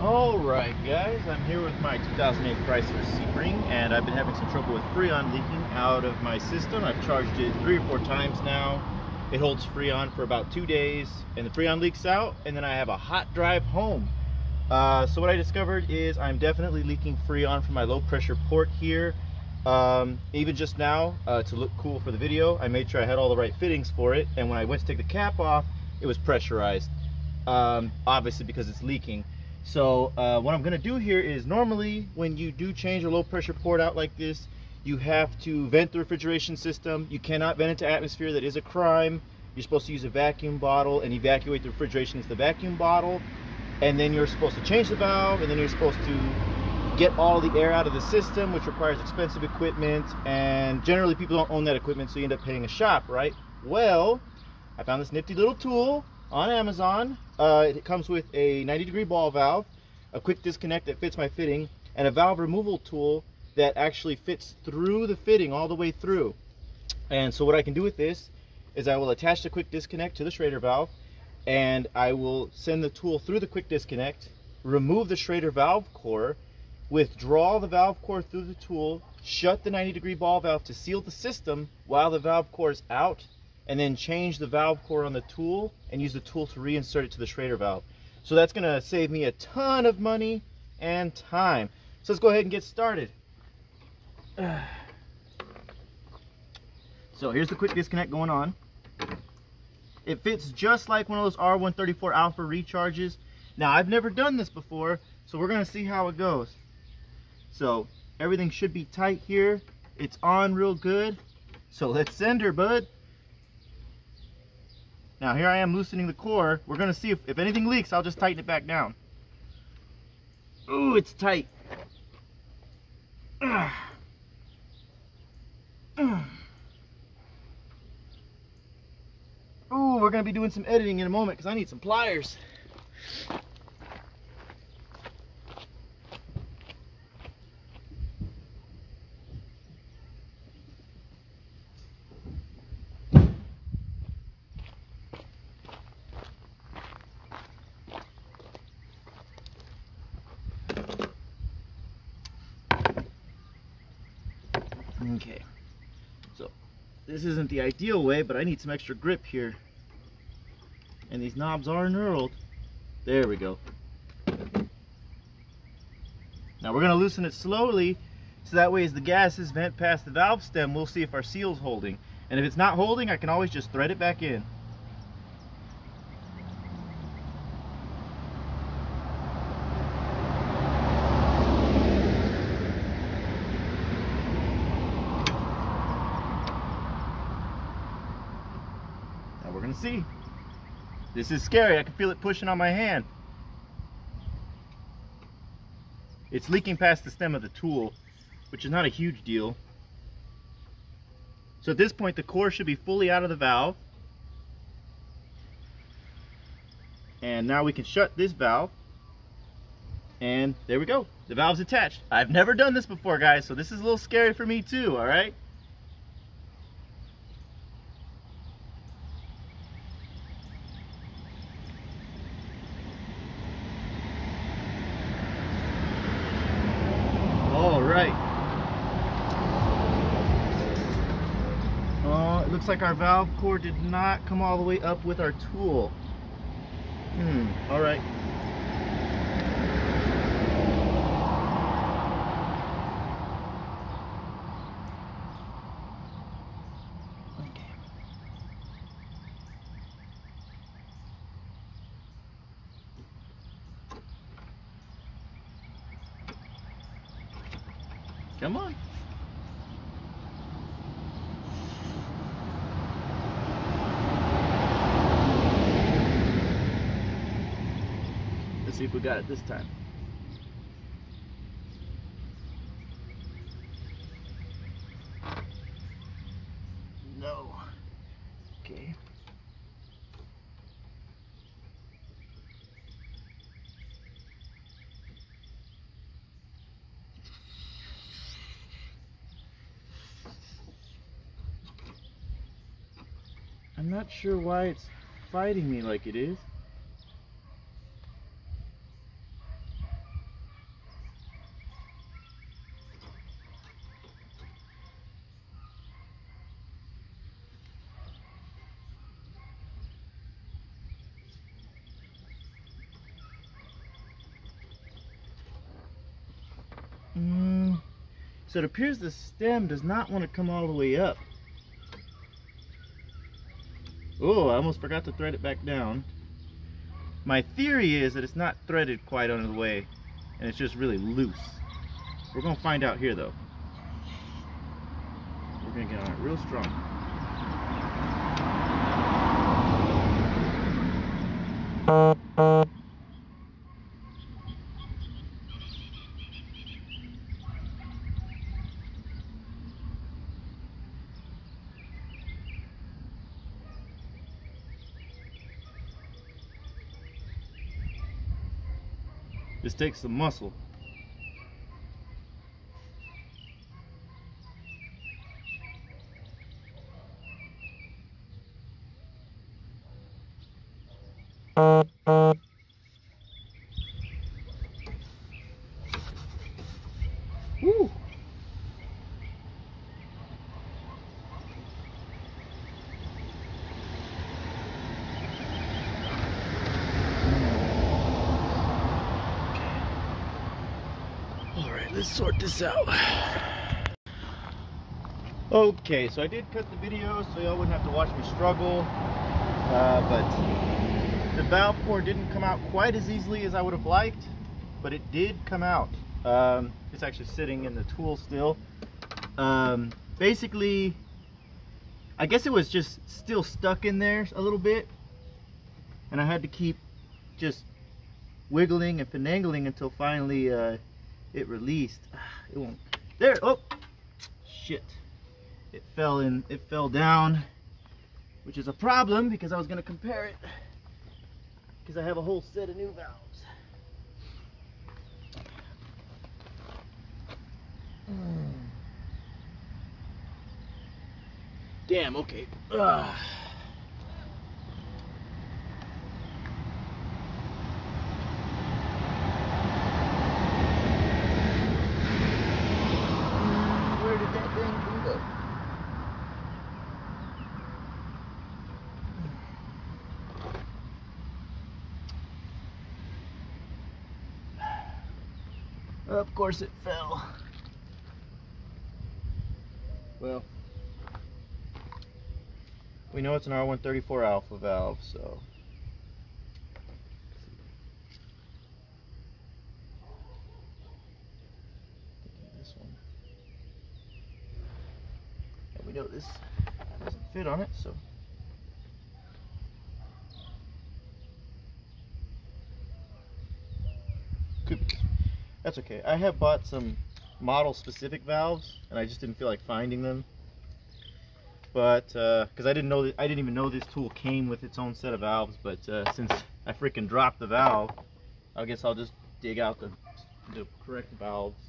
Alright guys, I'm here with my 2008 Chrysler Sebring and I've been having some trouble with Freon leaking out of my system. I've charged it three or four times now. It holds Freon for about two days and the Freon leaks out and then I have a hot drive home. Uh, so what I discovered is I'm definitely leaking Freon from my low pressure port here. Um, even just now, uh, to look cool for the video, I made sure I had all the right fittings for it and when I went to take the cap off, it was pressurized. Um, obviously because it's leaking. So uh, what I'm gonna do here is normally when you do change a low pressure port out like this, you have to vent the refrigeration system. You cannot vent into atmosphere, that is a crime. You're supposed to use a vacuum bottle and evacuate the refrigeration into the vacuum bottle. And then you're supposed to change the valve and then you're supposed to get all the air out of the system, which requires expensive equipment. And generally people don't own that equipment, so you end up paying a shop, right? Well, I found this nifty little tool on Amazon. Uh, it comes with a 90 degree ball valve, a quick disconnect that fits my fitting, and a valve removal tool that actually fits through the fitting all the way through. And so what I can do with this is I will attach the quick disconnect to the Schrader valve and I will send the tool through the quick disconnect, remove the Schrader valve core, withdraw the valve core through the tool, shut the 90 degree ball valve to seal the system while the valve core is out, and then change the valve core on the tool and use the tool to reinsert it to the Schrader valve. So that's gonna save me a ton of money and time. So let's go ahead and get started. So here's the quick disconnect going on. It fits just like one of those R134 Alpha recharges. Now I've never done this before, so we're gonna see how it goes. So everything should be tight here. It's on real good. So let's send her, bud. Now here I am loosening the core. We're gonna see if, if anything leaks, I'll just tighten it back down. Ooh, it's tight. Ugh. Ooh, we're gonna be doing some editing in a moment because I need some pliers. Okay, so this isn't the ideal way, but I need some extra grip here. And these knobs are knurled. There we go. Now we're gonna loosen it slowly, so that way as the gases vent past the valve stem, we'll see if our seal's holding. And if it's not holding, I can always just thread it back in. See. This is scary. I can feel it pushing on my hand. It's leaking past the stem of the tool, which is not a huge deal. So at this point, the core should be fully out of the valve. And now we can shut this valve. And there we go. The valve's attached. I've never done this before, guys, so this is a little scary for me too, all right? All right. Oh, it looks like our valve core did not come all the way up with our tool. Hmm, all right. Come on. See if we got it this time. No. Okay. I'm not sure why it's fighting me like it is. So it appears the stem does not want to come all the way up. Oh, I almost forgot to thread it back down. My theory is that it's not threaded quite under the way and it's just really loose. We're gonna find out here though. We're gonna get on it real strong. This takes some muscle. Woo. All right, let's sort this out. Okay, so I did cut the video so y'all wouldn't have to watch me struggle. Uh, but the valve core didn't come out quite as easily as I would have liked, but it did come out. Um, it's actually sitting in the tool still. Um, basically, I guess it was just still stuck in there a little bit. And I had to keep just wiggling and finagling until finally uh, it released. Ah, it won't. There. Oh, shit. It fell in. It fell down, which is a problem because I was gonna compare it because I have a whole set of new valves. Hmm. Damn. Okay. Ugh. Where did that thing go? Of course it fell. Well, we know it's an R134 alpha valve, so. This one. And we know this doesn't fit on it, so. Could. That's okay. I have bought some model specific valves and I just didn't feel like finding them. But because I didn't know that I didn't even know this tool came with its own set of valves, but uh, since I freaking dropped the valve, I guess I'll just dig out the, the correct valves.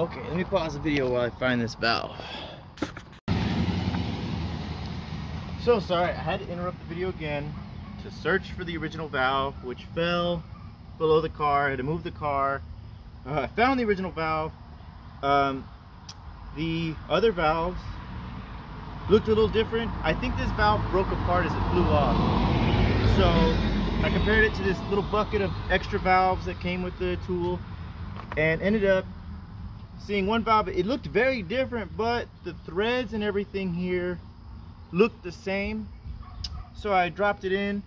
Okay, let me pause the video while I find this valve. So sorry, I had to interrupt the video again to search for the original valve, which fell below the car. I had to move the car. Uh, I found the original valve. Um, the other valves looked a little different. I think this valve broke apart as it flew off. So I compared it to this little bucket of extra valves that came with the tool and ended up seeing one valve it looked very different but the threads and everything here looked the same. So I dropped it in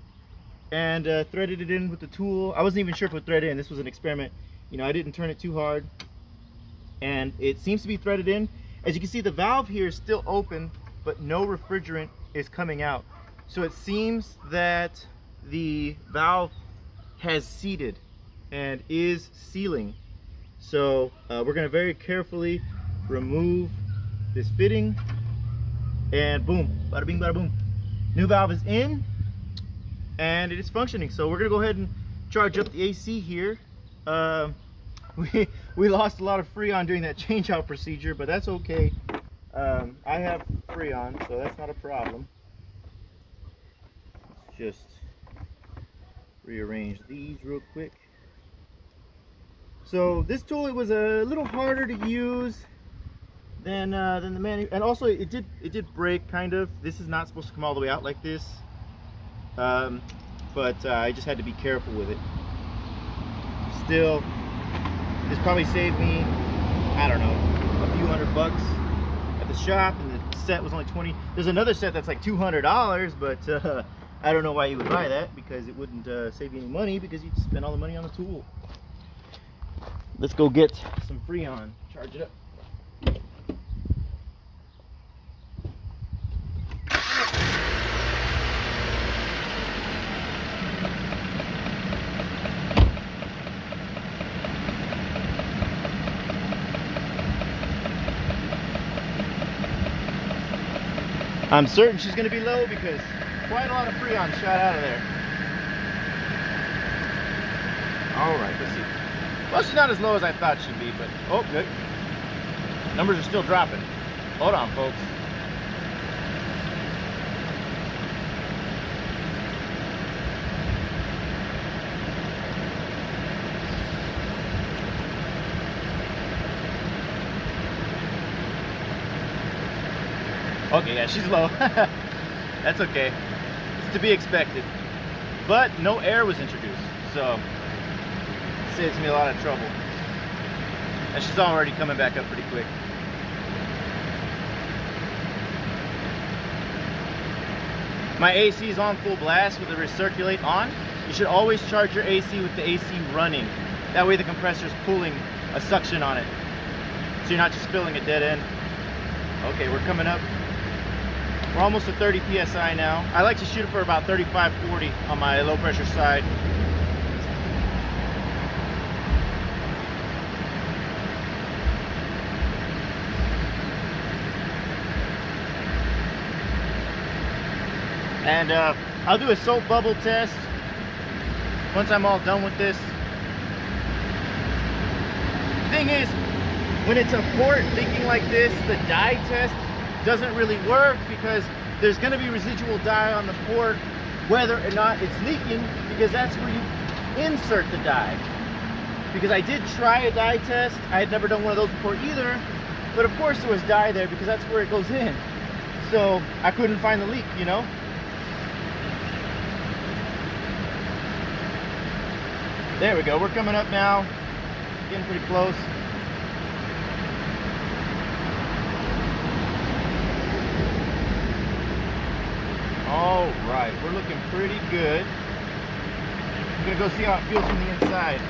and uh, threaded it in with the tool. I wasn't even sure if it would thread in. This was an experiment. You know I didn't turn it too hard. And it seems to be threaded in. As you can see the valve here is still open but no refrigerant is coming out. So it seems that the valve has seated and is sealing. So uh, we're gonna very carefully remove this fitting and boom, bada bing, bada boom. New valve is in and it is functioning. So we're gonna go ahead and charge up the AC here. Uh, we, we lost a lot of Freon during that change out procedure, but that's okay. Um, I have Freon, so that's not a problem. Just rearrange these real quick. So this tool it was a little harder to use than uh, than the manual, and also it did it did break kind of. This is not supposed to come all the way out like this, um, but uh, I just had to be careful with it. Still, this probably saved me I don't know a few hundred bucks at the shop, and the set was only 20. There's another set that's like $200, but uh, I don't know why you would buy that because it wouldn't uh, save you any money because you'd spend all the money on the tool. Let's go get some Freon, charge it up. I'm certain she's going to be low because quite a lot of Freon shot out of there. All right, let's see. Well, she's not as low as I thought she'd be, but oh, good. Numbers are still dropping. Hold on, folks. Okay, yeah, she's low. That's okay. It's to be expected. But no air was introduced, so saves me a lot of trouble. And she's already coming back up pretty quick. My AC is on full blast with the recirculate on. You should always charge your AC with the AC running. That way the compressor is pulling a suction on it. So you're not just filling a dead end. Okay, we're coming up we're almost at 30 PSI now. I like to shoot it for about 35, 40 on my low pressure side. And uh, I'll do a soap bubble test once I'm all done with this. Thing is, when it's a port leaking like this, the dye test doesn't really work because there's going to be residual dye on the port whether or not it's leaking because that's where you insert the dye. Because I did try a dye test. I had never done one of those before either. But of course there was dye there because that's where it goes in. So I couldn't find the leak, you know? There we go. We're coming up now. Getting pretty close. All right, we're looking pretty good. I'm gonna go see how it feels from the inside.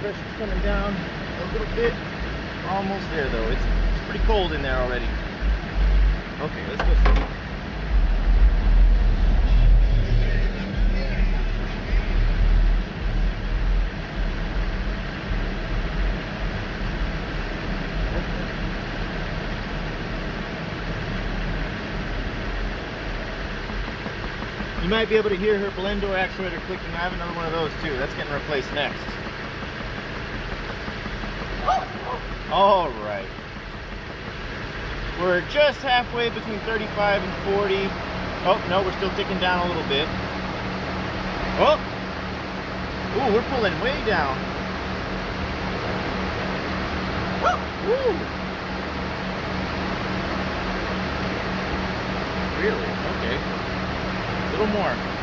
pressure's coming down a little bit. Almost there though. It's, it's pretty cold in there already. Okay, let's go see. You might be able to hear her blend door actuator clicking. I have another one of those too. That's getting replaced next. All right. We're just halfway between 35 and 40. Oh, no, we're still ticking down a little bit. Oh! Ooh, we're pulling way down. Ooh. Really? Okay A little more.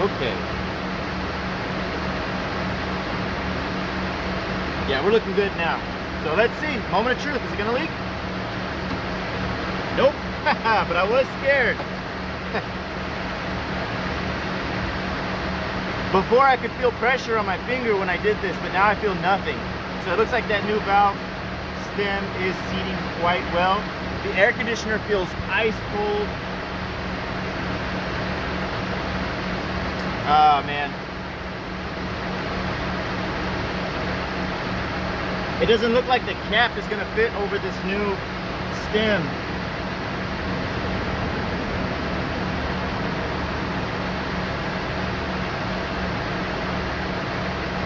Okay. Yeah, we're looking good now. So let's see, moment of truth, is it gonna leak? Nope, but I was scared. Before I could feel pressure on my finger when I did this, but now I feel nothing. So it looks like that new valve stem is seating quite well. The air conditioner feels ice cold. Oh, man. It doesn't look like the cap is gonna fit over this new stem.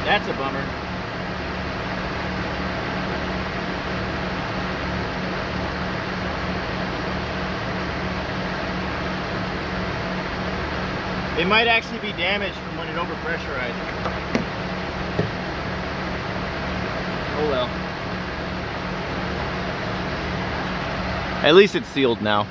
That's a bummer. It might actually be damaged from when it overpressurized. Oh well. At least it's sealed now.